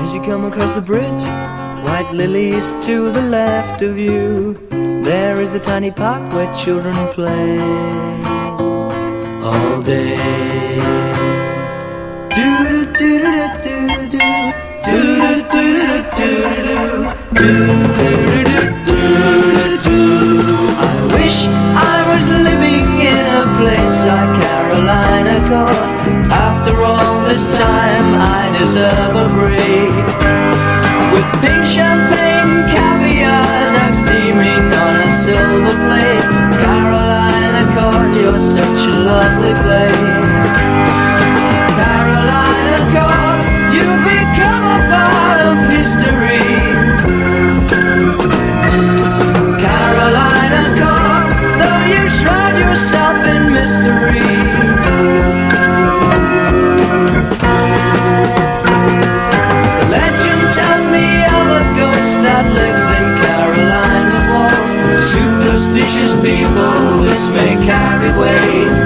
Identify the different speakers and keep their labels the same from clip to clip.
Speaker 1: As you come across the bridge, white lilies to the left of you. There is a tiny park where children play all day. Do do do do do do do do do do do do do I wish I was living in a place like Carolina Court. After all this time, I deserve a break. With pink champagne, caviar, duck steaming on a silver plate. Carolina Court, you're such a lovely place. Superstitious people, this may carry weight.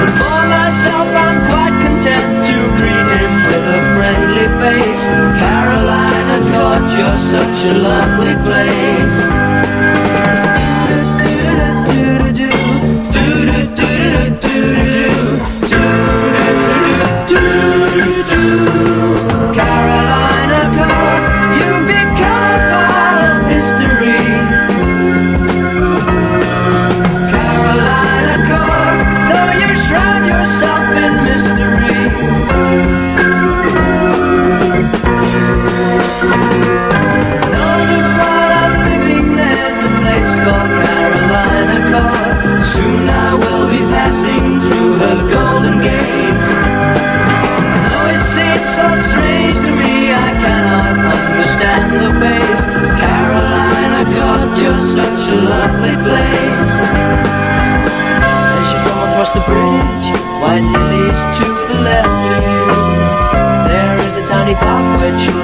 Speaker 1: But for myself, I'm quite content to greet him with a friendly face. Carolina Court, you're such a lovely place. Soon I will be passing through her golden gates. Though it seems so strange to me, I cannot understand the pace. Carolina Court, you're such a lovely place. As you come across the bridge, white lilies to the left of you. There is a tiny park where children.